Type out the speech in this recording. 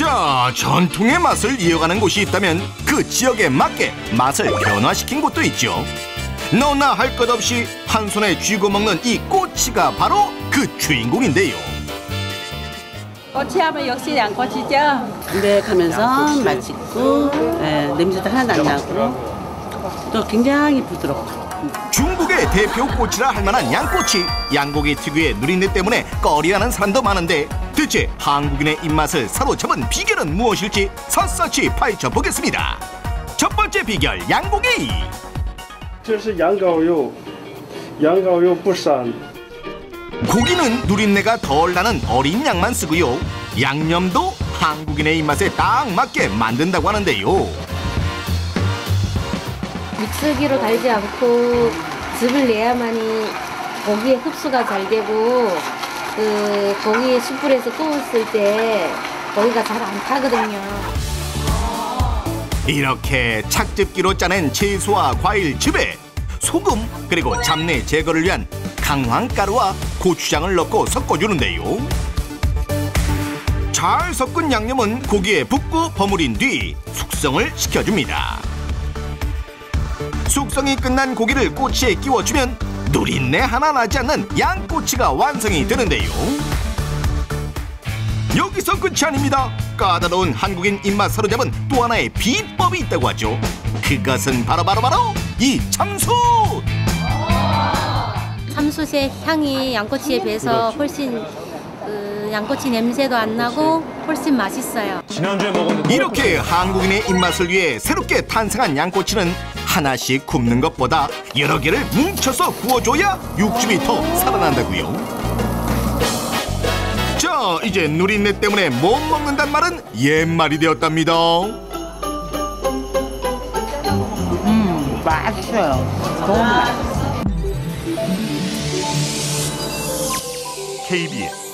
자, 전통의 맛을 이어가는 곳이 있다면 그 지역에 맞게 맛을 변화시킨 곳도 있죠. 너나 할 것 없이 한 손에 쥐고 먹는 이 꼬치가 바로 그 주인공인데요. 꼬치하면 역시 양꼬치죠. 담백하면서 맛있고 예, 냄새도 하나도 안 나고 또 굉장히 부드럽고 중국의 대표 꼬치라 할 만한 양꼬치. 양고기 특유의 누린내 때문에 꺼리하는 사람도 많은데 대체 한국인의 입맛을 사로잡은 비결은 무엇일지 샅샅이 파헤쳐 보겠습니다. 첫 번째 비결 양고기. 这是羊羔肉，羊羔肉不膻。 고기는 누린내가 덜 나는 어린 양만 쓰고요. 양념도 한국인의 입맛에 딱 맞게 만든다고 하는데요. 믹서기로 달지 않고 즙을 내야만이 고기의 흡수가 잘 되고 그 고기 숯불에서 구웠을 때 고기가 잘 안 타거든요. 이렇게 착즙기로 짜낸 채소와 과일 즙에 소금 그리고 잡내 제거를 위한 강황가루와 고추장을 넣고 섞어주는데요. 잘 섞은 양념은 고기에 붓고 버무린 뒤 숙성을 시켜줍니다. 숙성이 끝난 고기를 꼬치에 끼워주면 누린내 하나 나지 않는 양꼬치가 완성이 되는데요. 여기서 끝이 아닙니다. 까다로운 한국인 입맛 사로잡은 또 하나의 비법이 있다고 하죠. 그것은 바로 바로 바로 이 참숯! 참숯의 향이 양꼬치에 비해서 훨씬 그 양꼬치 냄새도 안 나고 훨씬 맛있어요. 지난주에 먹었는데 이렇게 한국인의 입맛을 위해 새롭게 탄생한 양꼬치는 하나씩 굽는 것보다 여러 개를 뭉쳐서 구워줘야 육즙이 더 살아난다고요. 자, 이제 누린내 때문에 못 먹는단 말은 옛말이 되었답니다. 맛있어요. 너무 맛있어요. KBS